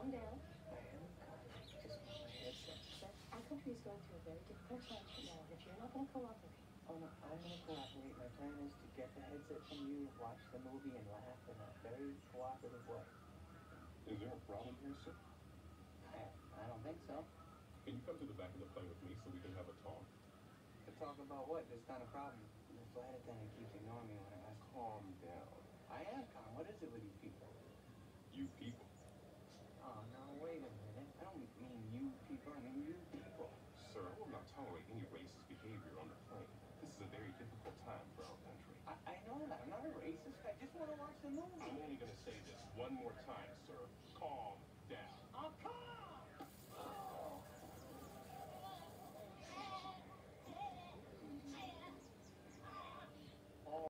calm down. I am calm. Just my our country is going through a very difficult time right now. If you're not going to cooperate, Oh no, I'm gonna cooperate. My plan is to get the headset from you, watch the movie, and laugh in a very cooperative way. Is there a problem here, sir? I, I don't think so. Can you come to the back of the plane with me so we can have a talk? To talk about what? There's not a problem. The flight attendant keeps ignoring me when I ask. Calm down. I am calm. What is it with you people? You people. Oh no, wait a minute. I don't mean you people. I mean you people. Sir, I will not tolerate any racist behavior on the plane. This is a very difficult time for our country. I, I know that. I'm not a racist. I just want to watch the I'm only going to say this one more time.